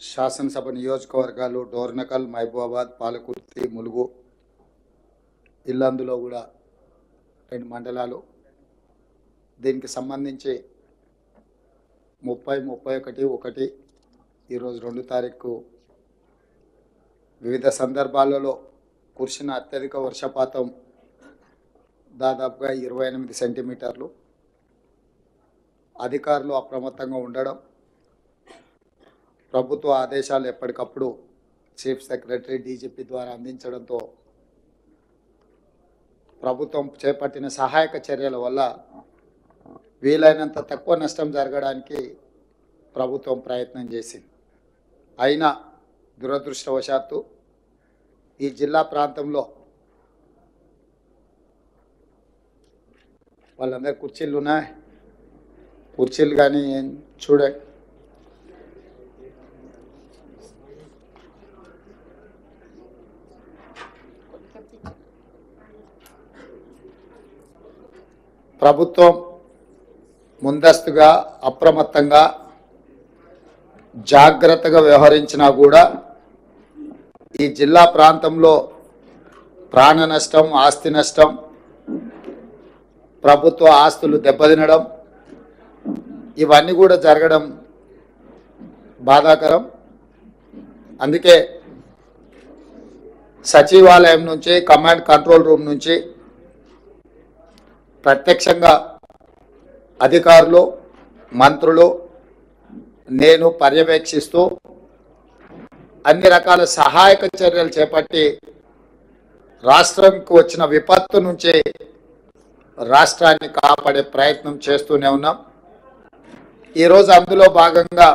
శాసనసభ నియోజకవర్గాలు డోర్నకల్ మహబూబాబాద్ పాలకుర్తి ములుగు ఇల్లందులో కూడా రెండు మండలాలు. దీనికి సంబంధించి ముప్పై ముప్పై ఒకటి ఒకటి ఈరోజు రెండు తారీఖు వివిధ సందర్భాలలో కురిసిన అత్యధిక వర్షపాతం దాదాపుగా ఇరవై ఎనిమిది సెంటీమీటర్లు. అధికారులు అప్రమత్తంగా ఉండడం ప్రభుత్వ ఆదేశాలు ఎప్పటికప్పుడు చీఫ్ సెక్రటరీ డీజీపీ ద్వారా అందించడంతో ప్రభుత్వం చేపట్టిన సహాయక చర్యల వల్ల వీలైనంత తక్కువ నష్టం జరగడానికి ప్రభుత్వం ప్రయత్నం చేసింది. అయినా దురదృష్టవశాత్తు ఈ జిల్లా ప్రాంతంలో వాళ్ళందరి కుర్చీలు ఉన్నాయి కుర్చీలు కానీ చూడండి ప్రభుత్వం ముందస్తుగా అప్రమత్తంగా జాగ్రత్తగా వ్యవహరించినా కూడా ఈ జిల్లా ప్రాంతంలో ప్రాణ నష్టం ఆస్తి నష్టం ప్రభుత్వ ఆస్తులు దెబ్బతినడం ఇవన్నీ కూడా జరగడం బాధాకరం. అందుకే సచివాలయం నుంచి కమాండ్ కంట్రోల్ రూమ్ నుంచి ప్రత్యక్షంగా అధికారులు మంత్రులు నేను పర్యవేక్షిస్తూ అన్ని రకాల సహాయక చర్యలు చేపట్టి రాష్ట్రంకు వచ్చిన విపత్తు నుంచి రాష్ట్రాన్ని కాపాడే ప్రయత్నం చేస్తూనే ఉన్నాం. ఈరోజు అందులో భాగంగా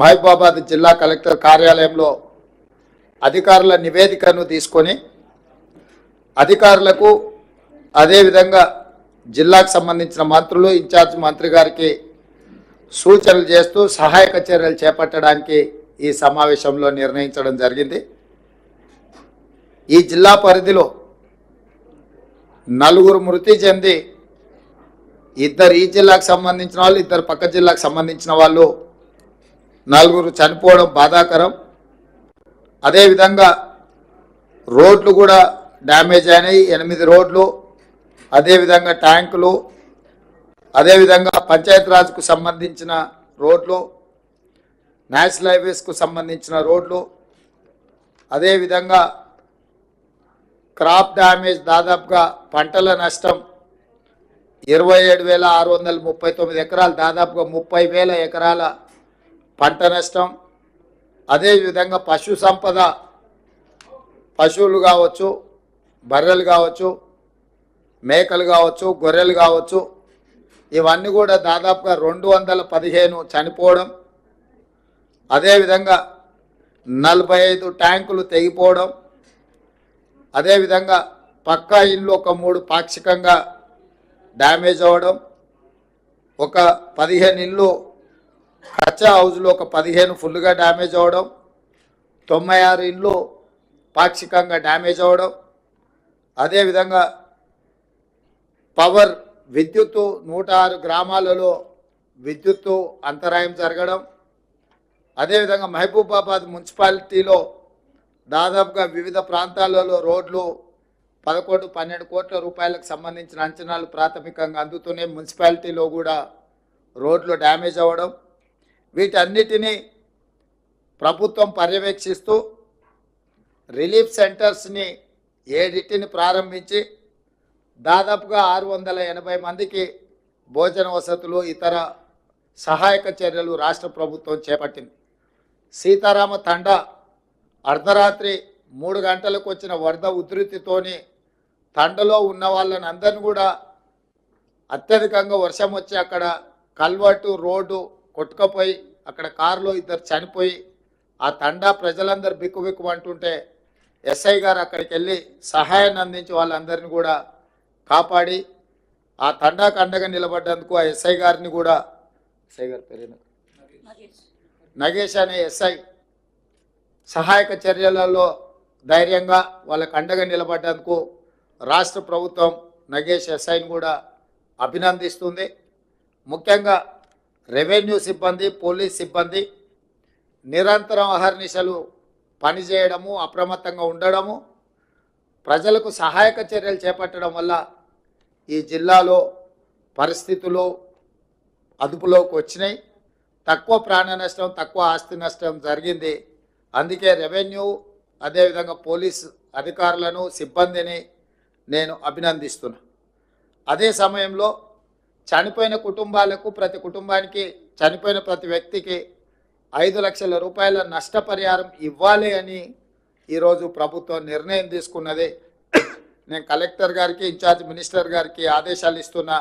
మహబూబాబాద్ జిల్లా కలెక్టర్ కార్యాలయంలో అధికారుల నివేదికను తీసుకొని అధికారులకు అదేవిధంగా జిల్లాకు సంబంధించిన మంత్రులు ఇన్ఛార్జ్ మంత్రి గారికి సూచనలు చేస్తూ సహాయక చర్యలు చేపట్టడానికి ఈ సమావేశంలో నిర్ణయించడం జరిగింది. ఈ జిల్లా పరిధిలో నలుగురు మృతి చెంది ఇద్దరు ఈ జిల్లాకు సంబంధించిన వాళ్ళు ఇద్దరు పక్క జిల్లాకు సంబంధించిన వాళ్ళు నలుగురు చనిపోవడం బాధాకరం. అదేవిధంగా రోడ్లు కూడా డ్యామేజ్ అయినాయి. ఎనిమిది రోడ్లు అదేవిధంగా ట్యాంకులు అదేవిధంగా పంచాయతీరాజ్కు సంబంధించిన రోడ్లు నేషనల్ హైవేస్కు సంబంధించిన రోడ్లు అదేవిధంగా క్రాప్ డ్యామేజ్ దాదాపుగా పంటల నష్టం ఇరవై ఏడు వేల ఆరు వందల ముప్పై తొమ్మిది ఎకరాలు దాదాపుగా ముప్పై వేల ఎకరాల పంట నష్టం. అదేవిధంగా పశు సంపద పశువులు కావచ్చు బర్రెలు కావచ్చు మేకలు కావచ్చు గొర్రెలు కావచ్చు ఇవన్నీ కూడా దాదాపుగా రెండు వందల పదిహేను చనిపోవడం అదేవిధంగా నలభై ఐదు ట్యాంకులు తెగిపోవడం అదేవిధంగా పక్కా ఇల్లు ఒక మూడు పాక్షికంగా డ్యామేజ్ అవ్వడం ఒక పదిహేను ఇల్లు కచ్చా హౌజ్లో ఒక పదిహేను ఫుల్గా డ్యామేజ్ అవ్వడం తొంభై ఆరు ఇల్లు పాక్షికంగా డ్యామేజ్ అవ్వడం అదేవిధంగా పవర్ విద్యుత్తు నూట ఆరు గ్రామాలలో విద్యుత్తు అంతరాయం జరగడం అదేవిధంగా మహబూబాబాద్ మున్సిపాలిటీలో దాదాపుగా వివిధ ప్రాంతాలలో రోడ్లు పదకొండు పన్నెండు కోట్ల రూపాయలకు సంబంధించిన అంచనాలు ప్రాథమికంగా అందుతూనే మున్సిపాలిటీలో కూడా రోడ్లు డ్యామేజ్ అవ్వడం వీటన్నిటినీ ప్రభుత్వం పర్యవేక్షిస్తూ రిలీఫ్ సెంటర్స్ని ఏడిటిని ప్రారంభించి దాదాపుగా ఆరు వందల ఎనభై మందికి భోజన వసతులు ఇతర సహాయక చర్యలు రాష్ట్ర ప్రభుత్వం చేపట్టింది. సీతారామ తండ అర్ధరాత్రి మూడు గంటలకు వచ్చిన వరద ఉధృతితోని తండలో ఉన్న వాళ్ళని అందరిని కూడా అత్యధికంగా వర్షం వచ్చి అక్కడ కల్వర్టు రోడ్డు కొట్టుకపోయి అక్కడ కారులో ఇద్దరు చనిపోయి ఆ తండా ప్రజలందరూ బిక్కుబిక్కు అంటుంటే ఎస్ఐ గారు అక్కడికి వెళ్ళి సహాయాన్ని అందించి వాళ్ళందరినీ కూడా కాపాడి ఆ తండాకు అండగా నిలబడ్డందుకు ఆ ఎస్ఐ గారిని కూడా ఎస్ఐ గారి పేరు నగేష్ అనే ఎస్ఐ సహాయక చర్యలలో ధైర్యంగా వాళ్ళకు అండగా నిలబడ్డందుకు రాష్ట్ర ప్రభుత్వం నగేష్ ఎస్ఐని కూడా అభినందిస్తుంది. ముఖ్యంగా రెవెన్యూ సిబ్బంది పోలీస్ సిబ్బంది నిరంతరం అహర్నిశలు పనిచేయడము అప్రమత్తంగా ఉండడము ప్రజలకు సహాయక చర్యలు చేపట్టడం వల్ల ఈ జిల్లాలో పరిస్థితులు అదుపులోకి వచ్చినాయి. తక్కువ ప్రాణ నష్టం తక్కువ ఆస్తి నష్టం జరిగింది. అందుకే రెవెన్యూ అదేవిధంగా పోలీస్ అధికారులను సిబ్బందిని నేను అభినందిస్తున్నా. అదే సమయంలో చనిపోయిన కుటుంబాలకు ప్రతి కుటుంబానికి చనిపోయిన ప్రతి వ్యక్తికి ఐదు లక్షల రూపాయల నష్టపరిహారం ఇవ్వాలి అని ఈరోజు ప్రభుత్వం నిర్ణయం తీసుకున్నది. నేను కలెక్టర్ గారికి ఇన్ఛార్జ్ మినిస్టర్ గారికి ఆదేశాలు ఇస్తున్నా.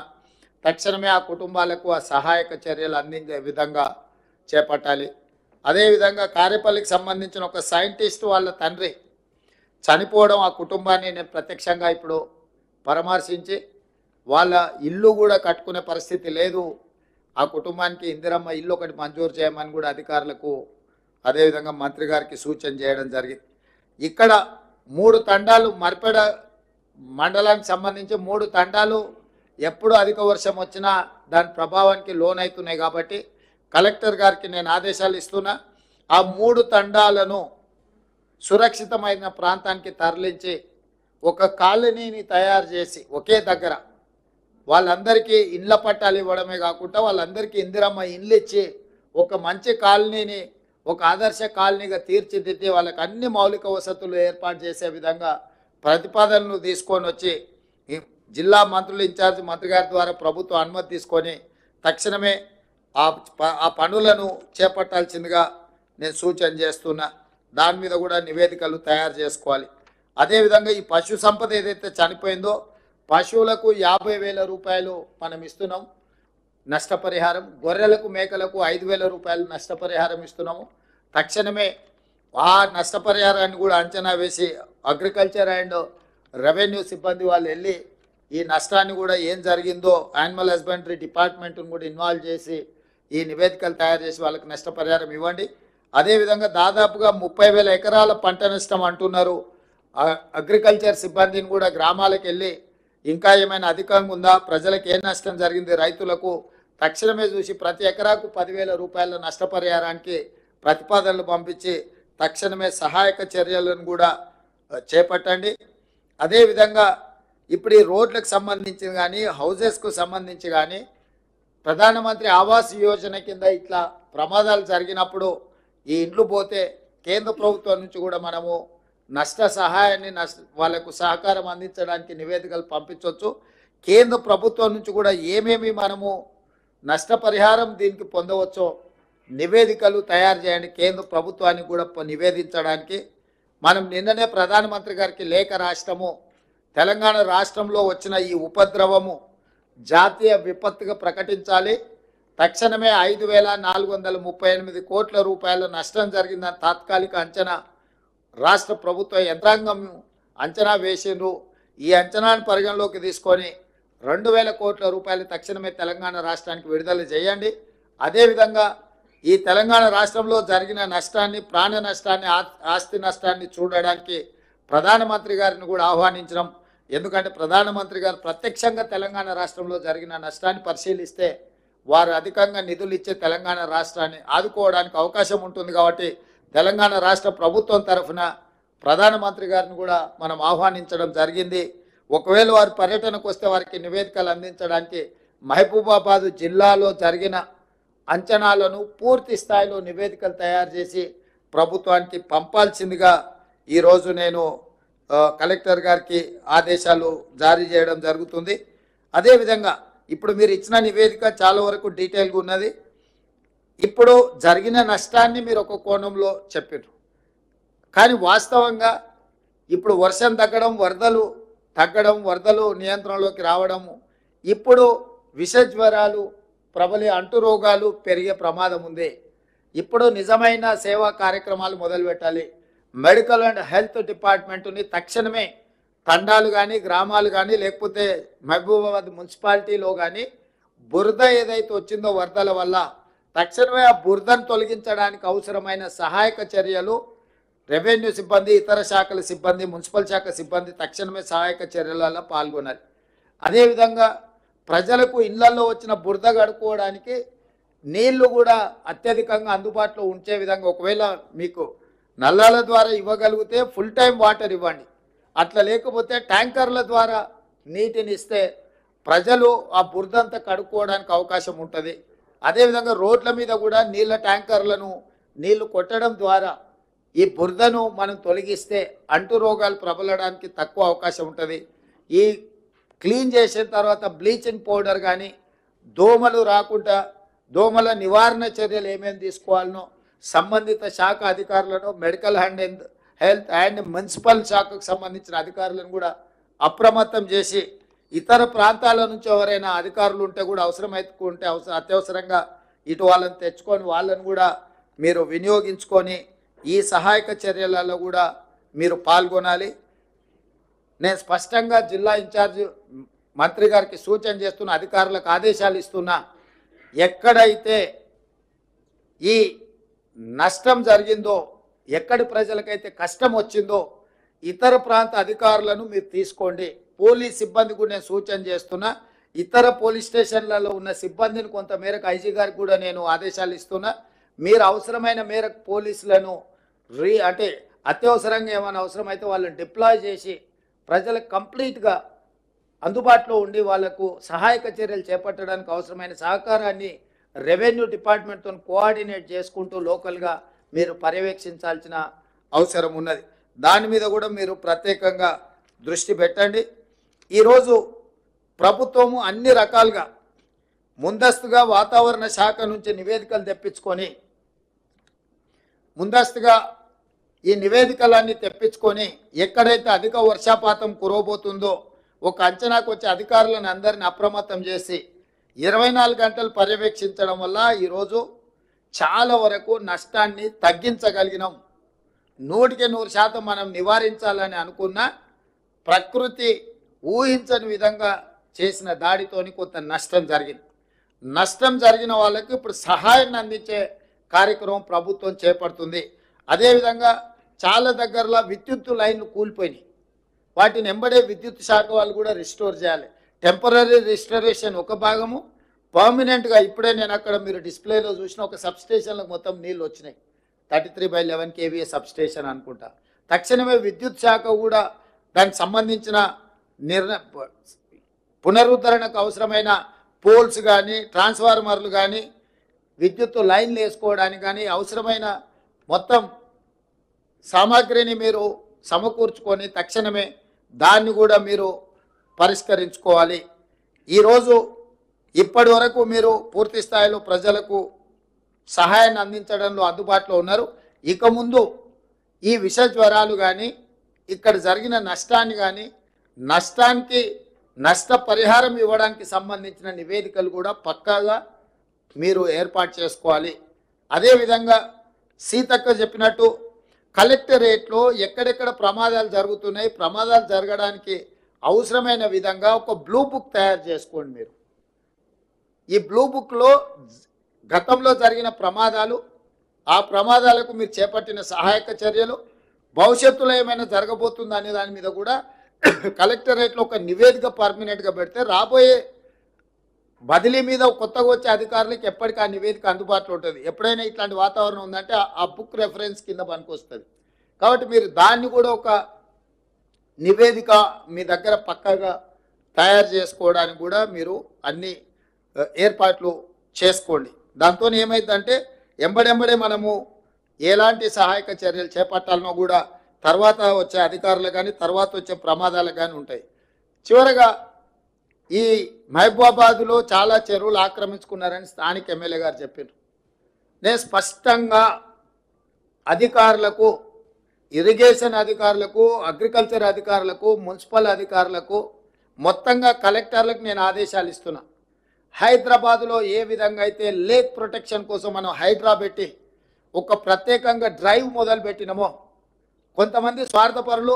తక్షణమే ఆ కుటుంబాలకు ఆ సహాయక చర్యలు అందించే విధంగా చేపట్టాలి. అదేవిధంగా కారేపల్లికి సంబంధించిన ఒక సైంటిస్ట్ వాళ్ళ తండ్రి చనిపోవడం ఆ కుటుంబాన్ని నేను ప్రత్యక్షంగా ఇప్పుడు పరామర్శించి వాళ్ళ ఇల్లు కూడా కట్టుకునే పరిస్థితి లేదు. ఆ కుటుంబానికి ఇందిరమ్మ ఇల్లు ఒకటి మంజూరు చేయమని కూడా అధికారులకు అదేవిధంగా మంత్రి గారికి సూచన చేయడం జరిగింది ఇక్కడ మూడు తండాలు మర్పెడ మండలానికి సంబంధించి మూడు తండాలు ఎప్పుడు అధిక వర్షం వచ్చినా దాని ప్రభావానికి లోనవుతున్నాయి కాబట్టి కలెక్టర్ గారికి నేను ఆదేశాలు ఇస్తున్నా. ఆ మూడు తండాలను సురక్షితమైన ప్రాంతానికి తరలించి ఒక కాలనీని తయారు చేసి ఒకే దగ్గర వాళ్ళందరికీ ఇండ్ల పట్టాలు ఇవ్వడమే కాకుండా వాళ్ళందరికీ ఇందిరమ్మ ఇండ్లు ఇచ్చి ఒక మంచి కాలనీని ఒక ఆదర్శ కాలనీగా తీర్చిదిద్ది వాళ్ళకి అన్ని మౌలిక వసతులు ఏర్పాటు చేసే విధంగా ప్రతిపాదనలు తీసుకొని వచ్చి జిల్లా మంత్రులు ఇన్ఛార్జ్ మంత్రి గారి ద్వారా ప్రభుత్వం అనుమతి తీసుకొని తక్షణమే ఆ ప- ఆ పనులను చేపట్టాల్సిందిగా నేను సూచన చేస్తున్నా. దాని మీద కూడా నివేదికలు తయారు చేసుకోవాలి. అదేవిధంగా ఈ పశు సంపద ఏదైతే చనిపోయిందో పశువులకు యాభై వేల రూపాయలు మనం ఇస్తున్నాం. నష్టపరిహారం. గొర్రెలకు మేకలకు ఐదు వేల రూపాయలు నష్టపరిహారం ఇస్తున్నాము. తక్షణమే ఆ నష్టపరిహారాన్ని కూడా అంచనా వేసి అగ్రికల్చర్ అండ్ రెవెన్యూ సిబ్బంది వాళ్ళు వెళ్ళి ఈ నష్టాన్ని కూడా ఏం జరిగిందో యానిమల్ హస్బెండరీ డిపార్ట్మెంట్ను కూడా ఇన్వాల్వ్ చేసి ఈ నివేదికలు తయారు చేసి వాళ్ళకి నష్టపరిహారం ఇవ్వండి. అదేవిధంగా దాదాపుగా ముప్పై వేల ఎకరాల పంట నష్టం అంటున్నారు. అగ్రికల్చర్ సిబ్బందిని కూడా గ్రామాలకు వెళ్ళి ఇంకా ఏమైనా అధికంగా ఉందా? ప్రజలకు ఏ నష్టం జరిగింది? రైతులకు తక్షణమే చూసి ప్రతి ఎకరాకు పదివేల రూపాయల నష్టపరిహారానికి ప్రతిపాదనలు పంపించి తక్షణమే సహాయక చర్యలను కూడా చేపట్టండి. అదేవిధంగా ఇప్పుడు ఈ రోడ్లకు సంబంధించి కానీ హౌజెస్కు సంబంధించి కానీ ప్రధానమంత్రి ఆవాస్ యోజన కింద ఇట్లా ప్రమాదాలు జరిగినప్పుడు ఈ ఇండ్లు పోతే కేంద్ర ప్రభుత్వం నుంచి కూడా మనము నష్ట సహాయాన్ని నష్ట వాళ్ళకు సహకారం అందించడానికి నివేదికలు పంపించవచ్చు కేంద్ర ప్రభుత్వం నుంచి కూడా ఏమేమి మనము నష్టపరిహారం దీనికి పొందవచ్చో నివేదికలు తయారు చేయండి. కేంద్ర ప్రభుత్వానికి కూడా నివేదించడానికి. మనం నిన్ననే ప్రధానమంత్రి గారికి లేఖ రాష్ట్రము తెలంగాణ రాష్ట్రంలో వచ్చిన ఈ ఉపద్రవము జాతీయ విపత్తుగా ప్రకటించాలి. తక్షణమే ఐదు వేల నాలుగు వందల ముప్పై ఎనిమిది కోట్ల రూపాయల నష్టం జరిగిందని తాత్కాలిక అంచనా రాష్ట్ర ప్రభుత్వ యంత్రాంగం అంచనా వేసిండ్రు. ఈ అంచనాను పరిగణలోకి తీసుకొని రెండు వేల కోట్ల రూపాయలు తక్షణమే తెలంగాణ రాష్ట్రానికి విడుదల చేయండి. అదేవిధంగా ఈ తెలంగాణ రాష్ట్రంలో జరిగిన నష్టాన్ని ప్రాణ నష్టాన్ని ఆస్తి నష్టాన్ని చూడడానికి ప్రధానమంత్రి గారిని కూడా ఆహ్వానించడం ఎందుకంటే ప్రధానమంత్రి గారు ప్రత్యక్షంగా తెలంగాణ రాష్ట్రంలో జరిగిన నష్టాన్ని పరిశీలిస్తే వారు అధికంగా నిధులు ఇచ్చే తెలంగాణ రాష్ట్రాన్ని ఆదుకోవడానికి అవకాశం ఉంటుంది కాబట్టి తెలంగాణ రాష్ట్ర ప్రభుత్వం తరఫున ప్రధానమంత్రి గారిని కూడా మనం ఆహ్వానించడం జరిగింది. ఒకవేళ వారు పర్యటనకు వస్తే వారికి నివేదికలు అందించడానికి మహబూబాబాద్ జిల్లాలో జరిగిన అంచనాలను పూర్తి స్థాయిలో నివేదికలు తయారు చేసి ప్రభుత్వానికి పంపాల్సిందిగా ఈరోజు నేను కలెక్టర్ గారికి ఆదేశాలు జారీ చేయడం జరుగుతుంది. అదేవిధంగా ఇప్పుడు మీరు ఇచ్చిన నివేదిక చాలా వరకు డీటెయిల్గా ఉన్నది. ఇప్పుడు జరిగిన నష్టాన్ని మీరు ఒక కోణంలో చెప్పారు కానీ వాస్తవంగా ఇప్పుడు వర్షం తగ్గడం వరదలు తగ్గడం వరదలు నియంత్రణలోకి రావడము ఇప్పుడు విష జ్వరాలు ప్రబలి అంటు రోగాలు పెరిగే ప్రమాదం ఉంది. ఇప్పుడు నిజమైన సేవా కార్యక్రమాలు మొదలుపెట్టాలి మెడికల్ అండ్ హెల్త్ డిపార్ట్మెంట్ని తక్షణమే తండాలు కానీ గ్రామాలు కానీ లేకపోతే మహబూబాబాద్ మున్సిపాలిటీలో కానీ బురద ఏదైతే వచ్చిందో వరదల వల్ల తక్షణమే ఆ బురదను తొలగించడానికి అవసరమైన సహాయక చర్యలు రెవెన్యూ సిబ్బంది ఇతర శాఖల సిబ్బంది మున్సిపల్ శాఖ సిబ్బంది తక్షణమే సహాయక చర్యలలో పాల్గొనాలి. అదేవిధంగా ప్రజలకు ఇళ్ళలో వచ్చిన బురద కడుక్కోవడానికి నీళ్ళు కూడా అత్యధికంగా అందుబాటులో ఉంచే విధంగా ఒకవేళ మీకు నల్లాల ద్వారా ఇవ్వగలిగితే ఫుల్ టైం వాటర్ ఇవ్వండి. అట్లా లేకపోతే ట్యాంకర్ల ద్వారా నీటిని ఇస్తే ప్రజలు ఆ బురదంతా కడుక్కోవడానికి అవకాశం ఉంటుంది. అదేవిధంగా రోడ్ల మీద కూడా నీళ్ళ ట్యాంకర్లను నీళ్ళు కొట్టడం ద్వారా ఈ బురదను మనం తొలగిస్తే అంటు రోగాలు ప్రబలడానికి తక్కువ అవకాశం ఉంటుంది. ఈ క్లీన్ చేసిన తర్వాత బ్లీచింగ్ పౌడర్ కానీ దోమలు రాకుండా దోమల నివారణ చర్యలు ఏమేమి తీసుకోవాలనో సంబంధిత శాఖ అధికారులను medical and health health and municipal శాఖకు సంబంధించిన అధికారులను కూడా అప్రమత్తం చేసి ఇతర ప్రాంతాల నుంచి ఎవరైనా అధికారులు ఉంటే కూడా అవసరమైతే అవసరం అత్యవసరంగా ఇటు వాళ్ళని తెచ్చుకొని వాళ్ళని కూడా మీరు వినియోగించుకొని ఈ సహాయక చర్యలలో కూడా మీరు పాల్గొనాలి. నేను స్పష్టంగా జిల్లా ఇన్ఛార్జ్ మంత్రి గారికి సూచన చేస్తున్న అధికారులకు ఆదేశాలు ఇస్తున్నా ఎక్కడైతే ఈ నష్టం జరిగిందో ఎక్కడి ప్రజలకైతే కష్టం వచ్చిందో ఇతర ప్రాంత అధికారులను మీరు తీసుకోండి. పోలీస్ సిబ్బంది కూడా నేను సూచన చేస్తున్నా ఇతర పోలీస్ స్టేషన్లలో ఉన్న సిబ్బందిని కొంతమేరకు ఐజీ గారికి కూడా నేను ఆదేశాలు ఇస్తున్నా. మీరు అవసరమైన మేరకు పోలీసులను రీ అంటే అత్యవసరంగా ఏమైనా అవసరమైతే వాళ్ళని డిప్లాయ్ చేసి ప్రజలకు కంప్లీట్గా అందుబాటులో ఉండి వాళ్ళకు సహాయక చర్యలు చేపట్టడానికి అవసరమైన సహకారాన్ని రెవెన్యూ డిపార్ట్మెంట్తో కోఆర్డినేట్ చేసుకుంటూ లోకల్గా మీరు పర్యవేక్షించాల్సిన అవసరం ఉన్నది. దాని మీద కూడా మీరు ప్రత్యేకంగా దృష్టి పెట్టండి. ఈరోజు ప్రభుత్వము అన్ని రకాలుగా ముందస్తుగా వాతావరణ శాఖ నుంచి నివేదికలు తెప్పించుకొని ముందస్తుగా ఈ నివేదికలన్నీ తెప్పించుకొని ఎక్కడైతే అధిక వర్షపాతం కురవబోతుందో ఒక అంచనాకు వచ్చే అధికారులను అందరిని అప్రమత్తం చేసి ఇరవై నాలుగు గంటలు పర్యవేక్షించడం వల్ల ఈరోజు చాలా వరకు నష్టాన్ని తగ్గించగలిగినాం. నూటికి నూరు శాతం మనం నివారించాలని అనుకున్న ప్రకృతి ఊహించని విధంగా చేసిన దాడితోని కొంత నష్టం జరిగింది. నష్టం జరిగిన వాళ్ళకి ఇప్పుడు సహాయాన్ని అందించే కార్యక్రమం ప్రభుత్వం చేపడుతుంది. అదేవిధంగా చాలా దగ్గరలో విద్యుత్తు లైన్లు కూలిపోయినాయి. వాటిని ఎంబడే విద్యుత్ శాఖ వాళ్ళు కూడా రిస్టోర్ చేయాలి. టెంపరీ రిస్టరేషన్ ఒక భాగము. పర్మనెంట్గా ఇప్పుడే నేను అక్కడ మీరు డిస్ప్లేలో చూసిన ఒక సబ్స్టేషన్లకు మొత్తం నీళ్ళు వచ్చినాయి. Thirty three by eleven KVA substation అనుకుంటా. తక్షణమే విద్యుత్ శాఖ కూడా దానికి సంబంధించిన నిర్ణ పునరుద్ధరణకు అవసరమైన పోల్స్ కానీ ట్రాన్స్ఫార్మర్లు కానీ విద్యుత్ లైన్లు వేసుకోవడానికి కానీ అవసరమైన మొత్తం సామాగ్రిని మీరు సమకూర్చుకొని తక్షణమే దాన్ని కూడా మీరు పరిష్కరించుకోవాలి. ఈరోజు ఇప్పటి వరకు మీరు పూర్తి స్థాయిలో ప్రజలకు సహాయాన్ని అందించడంలో అందుబాటులో ఉన్నారు. ఇక ముందు ఈ విష జ్వరాలు కానీ ఇక్కడ జరిగిన నష్టాన్ని కానీ నష్టానికి నష్ట పరిహారం ఇవ్వడానికి సంబంధించిన నివేదికలు కూడా పక్కాగా మీరు ఏర్పాటు చేసుకోవాలి. అదేవిధంగా సీతక్క చెప్పినట్టు కలెక్టరేట్లో ఎక్కడెక్కడ ప్రమాదాలు జరుగుతున్నాయి ప్రమాదాలు జరగడానికి అవసరమైన విధంగా ఒక బ్లూ బుక్ తయారు చేసుకోండి మీరు. ఈ బ్లూ బుక్లో గతంలో జరిగిన ప్రమాదాలు ఆ ప్రమాదాలకు మీరు చేపట్టిన సహాయక చర్యలు భవిష్యత్తులో ఏమైనా జరగబోతుందా అనే దాని మీద కూడా కలెక్టరేట్లో ఒక నివేదిక పర్మనెంట్గా పెడితే రాబోయే బదిలీ మీద కొత్తగా వచ్చే అధికారులకు ఎప్పటికీ ఆ నివేదిక అందుబాటులో ఉంటుంది. ఎప్పుడైనా ఇట్లాంటి వాతావరణం ఉందంటే ఆ- బుక్ రెఫరెన్స్ కింద పనికొస్తుంది. కాబట్టి మీరు దాన్ని కూడా ఒక నివేదిక మీ దగ్గర పక్కగా తయారు చేసుకోవడానికి కూడా మీరు అన్ని ఏర్పాట్లు చేసుకోండి. దాంతో ఏమైందంటే ఎంబడెంబడే మనము ఎలాంటి సహాయక చర్యలు చేపట్టాలనో కూడా తర్వాత వచ్చే అధికారులు కానీ తర్వాత వచ్చే ప్రమాదాలు కానీ ఉంటాయి. చివరగా ఈ మహబూబాబాద్లో చాలా చెరువులు ఆక్రమించుకున్నారని స్థానిక ఎమ్మెల్యే గారు చెప్పారు. నేను స్పష్టంగా అధికారులకు ఇరిగేషన్ అధికారులకు అగ్రికల్చర్ అధికారులకు మున్సిపల్ అధికారులకు మొత్తంగా కలెక్టర్లకు నేను ఆదేశాలు ఇస్తున్నా. హైదరాబాద్లో ఏ విధంగా అయితే లేక్ ప్రొటెక్షన్ కోసం మనం హైడ్రా పెట్టి ఒక ప్రత్యేకంగా డ్రైవ్ మొదలుపెట్టినామో కొంతమంది స్వార్థపరులు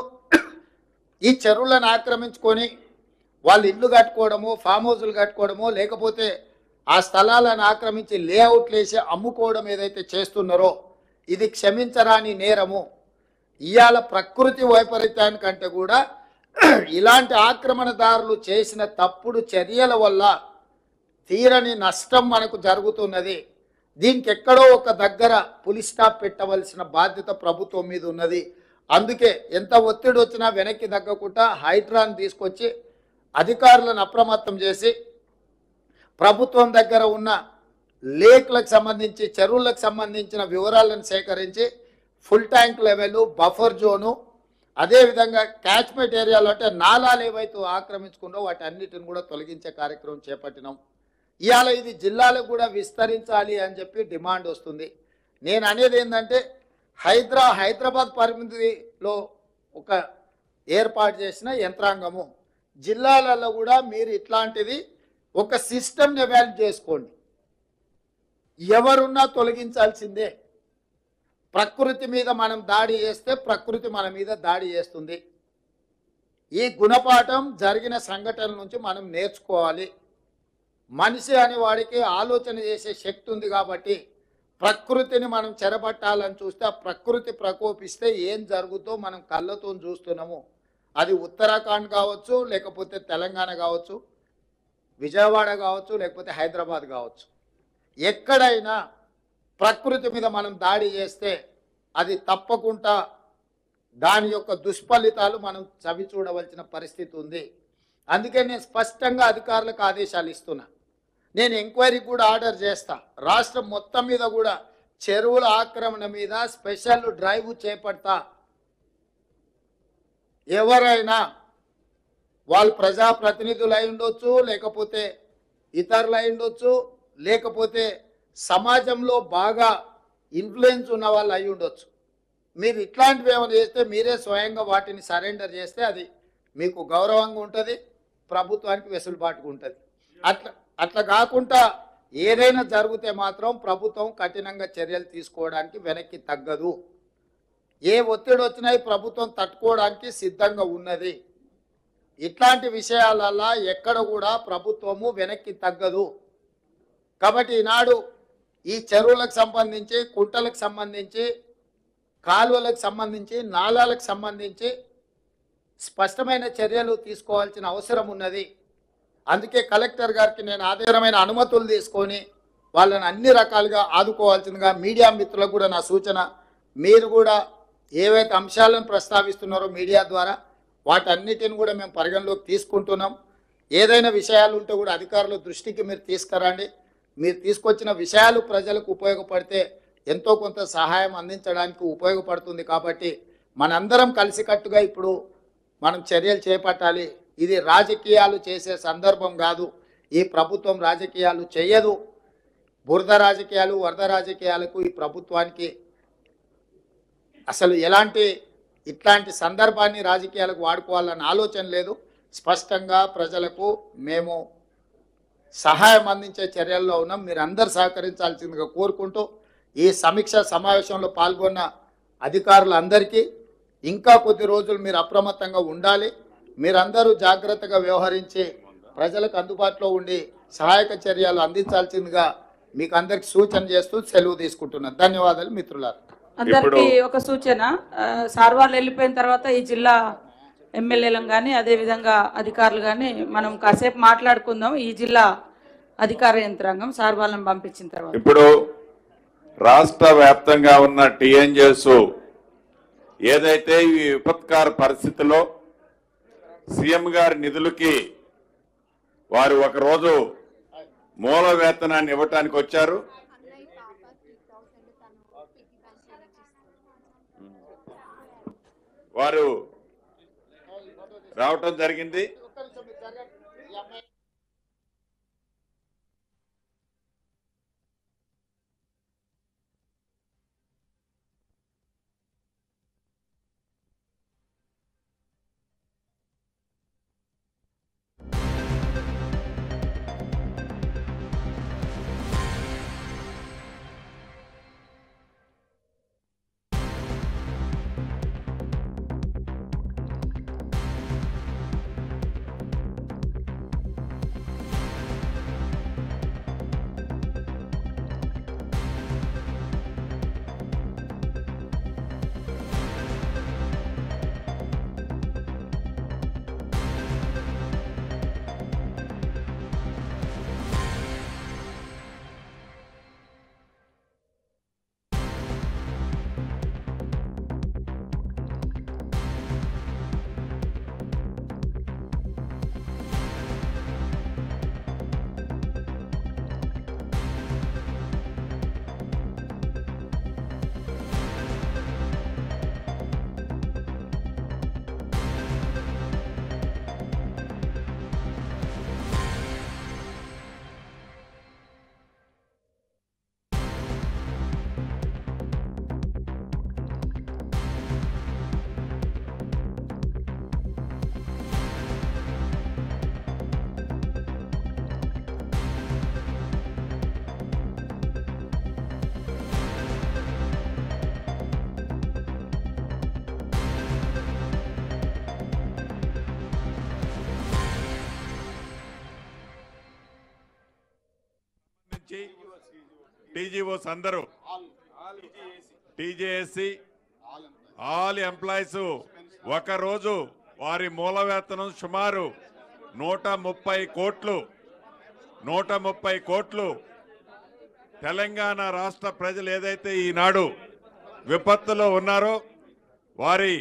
ఈ చెరువులను ఆక్రమించుకొని వాళ్ళు ఇల్లు కట్టుకోవడము ఫామ్ హౌస్లు కట్టుకోవడమో లేకపోతే ఆ స్థలాలను ఆక్రమించి లేఅవుట్లు వేసి అమ్ముకోవడం ఏదైతే చేస్తున్నారో ఇది క్షమించరాని నేరము. ఇవాళ ప్రకృతి వైపరీత్యానికంటే కూడా ఇలాంటి ఆక్రమణదారులు చేసిన తప్పుడు చర్యల వల్ల తీరని నష్టం మనకు జరుగుతున్నది. దీనికి ఎక్కడో ఒక దగ్గర పులి స్టాప్ పెట్టవలసిన బాధ్యత ప్రభుత్వం మీద ఉన్నది. అందుకే ఎంత ఒత్తిడి వచ్చినా వెనక్కి తగ్గకుండా హైడ్రాన్ తీసుకొచ్చి అధికారులను అప్రమత్తం చేసి ప్రభుత్వం దగ్గర ఉన్న లేక్లకు సంబంధించి చెరువులకు సంబంధించిన వివరాలను సేకరించి full tank level buffer zone అదేవిధంగా క్యాచ్మెంట్ ఏరియాలో అంటే నాలాలు ఏవైతే ఆక్రమించుకున్నో వాటి అన్నిటిని కూడా తొలగించే కార్యక్రమం చేపట్టినాం. ఇవాళ ఇది జిల్లాలకు కూడా విస్తరించాలి అని చెప్పి డిమాండ్ వస్తుంది. నేను అనేది ఏంటంటే హైదరా హైదరాబాద్ పరిమితిలో ఒక ఏర్పాటు చేసిన యంత్రాంగము. జిల్లాలలో కూడా మీరు ఇట్లాంటిది ఒక సిస్టమ్ని ఎవాల్వ్ చేసుకోండి. ఎవరున్నా తొలగించాల్సిందే. ప్రకృతి మీద మనం దాడి చేస్తే ప్రకృతి మన మీద దాడి చేస్తుంది. ఈ గుణపాఠం జరిగిన సంఘటనల నుంచి మనం నేర్చుకోవాలి. మనిషి అనే వాడికి ఆలోచన చేసే శక్తి ఉంది కాబట్టి ప్రకృతిని మనం చెరబట్టాలని చూస్తే ఆ ప్రకృతి ప్రకోపిస్తే ఏం జరుగుతో మనం కళ్ళతో చూస్తున్నాము. అది ఉత్తరాఖండ్ కావచ్చు లేకపోతే తెలంగాణ కావచ్చు విజయవాడ కావచ్చు లేకపోతే హైదరాబాద్ కావచ్చు. ఎక్కడైనా ప్రకృతి మీద మనం దాడి చేస్తే అది తప్పకుండా దాని యొక్క దుష్ఫలితాలు మనం చవి చూడవలసిన పరిస్థితి ఉంది. అందుకే నేను స్పష్టంగా అధికారులకు ఆదేశాలు ఇస్తున్నా. నేను ఎంక్వైరీ కూడా ఆర్డర్ చేస్తా. రాష్ట్రం మొత్తం మీద కూడా చెరువుల ఆక్రమణ మీద స్పెషల్ డ్రైవ్ చేపడతా. ఎవరైనా వాళ్ళు ప్రజాప్రతినిధులు అయి ఉండొచ్చు లేకపోతే ఇతరులు అయి ఉండొచ్చు లేకపోతే సమాజంలో బాగా ఇన్ఫ్లుయెన్స్ ఉన్న వాళ్ళు అయి ఉండొచ్చు. మీరు ఇట్లాంటివి ఏమైనా చేస్తే మీరే స్వయంగా వాటిని సరెండర్ చేస్తే అది మీకు గౌరవంగా ఉంటుంది ప్రభుత్వానికి వెసులుబాటుగా ఉంటుంది. అట్లా అట్లా కాకుండా ఏదైనా జరిగితే మాత్రం ప్రభుత్వం కఠినంగా చర్యలు తీసుకోవడానికి వెనక్కి తగ్గదు. ఏ ఒత్తిడి వచ్చినా ప్రభుత్వం తట్టుకోవడానికి సిద్ధంగా ఉన్నది. ఇట్లాంటి విషయాలల్లా ఎక్కడ కూడా ప్రభుత్వము వెనక్కి తగ్గదు. కాబట్టి ఈనాడు ఈ చెరువులకు సంబంధించి కుంటలకు సంబంధించి కాలువలకు సంబంధించి నాళాలకు సంబంధించి స్పష్టమైన చర్యలు తీసుకోవాల్సిన అవసరం ఉన్నది. అందుకే కలెక్టర్ గారికి నేను ఆధారమైన అనుమతులు తీసుకొని వాళ్ళని అన్ని రకాలుగా ఆదుకోవాల్సిందిగా మీడియా మిత్రులకు కూడా నా సూచన. మీరు కూడా ఏవైతే అంశాలను ప్రస్తావిస్తున్నారో మీడియా ద్వారా వాటన్నిటిని కూడా మేము పరిగణలోకి తీసుకుంటున్నాం. ఏదైనా విషయాలు ఉంటే కూడా అధికారుల దృష్టికి మీరు తీసుకురండి. మీరు తీసుకొచ్చిన విషయాలు ప్రజలకు ఉపయోగపడితే ఎంతో కొంత సహాయం అందించడానికి ఉపయోగపడుతుంది కాబట్టి మనందరం కలిసికట్టుగా ఇప్పుడు మనం చర్యలు చేపట్టాలి. ఇది రాజకీయాలు చేసే సందర్భం కాదు. ఈ ప్రభుత్వం రాజకీయాలు చేయదు. బురద రాజకీయాలు వరద రాజకీయాలకు ఈ ప్రభుత్వానికి అసలు ఎలాంటి ఇట్లాంటి సందర్భాన్ని రాజకీయాలకు వాడుకోవాలన్న ఆలోచన లేదు. స్పష్టంగా ప్రజలకు మేము సహాయం అందించే చర్యల్లో ఉన్నాం. మీరు అందరు సహకరించాల్సిందిగా కోరుకుంటూ ఈ సమీక్ష సమావేశంలో పాల్గొన్న అధికారులందరికీ ఇంకా కొద్ది రోజులు మీరు అప్రమత్తంగా ఉండాలి. మీరందరూ జాగ్రత్తగా వ్యవహరించి ప్రజలకు అందుబాటులో ఉండి సహాయక చర్యలు అందించాల్సిందిగా మీకు అందరికి సూచన చేస్తూ సెలవు తీసుకుంటున్నాను. ధన్యవాదాలు మిత్రులారు. అందరికి ఒక సూచన. సార్ వాళ్ళు వెళ్ళిపోయిన తర్వాత ఈ జిల్లా ఎమ్మెల్యేలను కానీ అదేవిధంగా అధికారులు కానీ మనం కాసేపు మాట్లాడుకుందాం. ఈ జిల్లా అధికార యంత్రాంగం సార్ వాళ్ళని పంపించిన తర్వాత. ఇప్పుడు రాష్ట్ర వ్యాప్తంగా ఉన్న టిఎన్జిఎస్ ఏదైతే ఈ విపత్కార పరిస్థితిలో సీఎం గారి నిధులకి వారు ఒక రోజు మూల వేతనాన్ని ఇవ్వటానికి వచ్చారు. వారు రావటం జరిగింది. టీజీఓస్ అందరూ టీజేఎస్సి ఆల్ ఎంప్లాయీస్ ఒకరోజు వారి మూల వేతనం సుమారు నూట ముప్పై కోట్లు నూట ముప్పై కోట్లు తెలంగాణ రాష్ట్ర ప్రజలు ఏదైతే ఈనాడు విపత్తులో ఉన్నారో వారి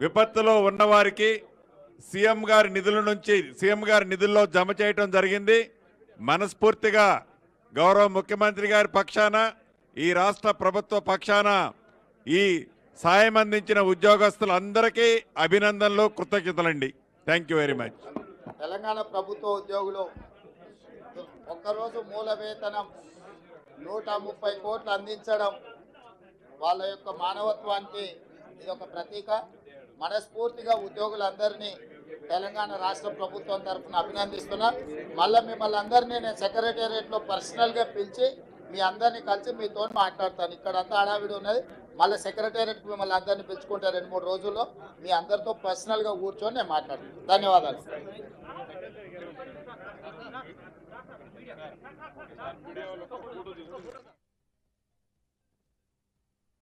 విపత్తులో ఉన్నవారికి సీఎం గారి నిధుల నుంచి సీఎం గారి నిధుల్లో జమ చేయటం జరిగింది. మనస్ఫూర్తిగా గౌరవ ముఖ్యమంత్రి గారి పక్షాన ఈ రాష్ట్ర ప్రభుత్వ పక్షాన ఈ సాయం అందించిన ఉద్యోగస్తులందరికీ అభినందనలు కృతజ్ఞతలండి. Thank you very much Telangana ప్రభుత్వ ఉద్యోగులు ఒక్కరోజు మూల వేతనం నూట ముప్పై కోట్లు అందించడం వాళ్ళ యొక్క మానవత్వానికి ఇది ఒక ప్రతీక. మనస్ఫూర్తిగా ఉద్యోగులందరినీ తెలంగాణ రాష్ట్ర ప్రభుత్వం తరఫున అభినందిస్తున్నా. మళ్ళీ మిమ్మల్ని అందరినీ నేను సెక్రటేరియట్లో పర్సనల్గా పిలిచి మీ అందరినీ కలిసి మీతో మాట్లాడతాను. ఇక్కడ అంతా హడావిడి ఉన్నది. మళ్ళీ సెక్రటేరియట్ మిమ్మల్ని అందరినీ పిలుచుకుంటా రెండు మూడు రోజుల్లో మీ అందరితో పర్సనల్గా కూర్చొని నేను మాట్లాడతాను. ధన్యవాదాలు.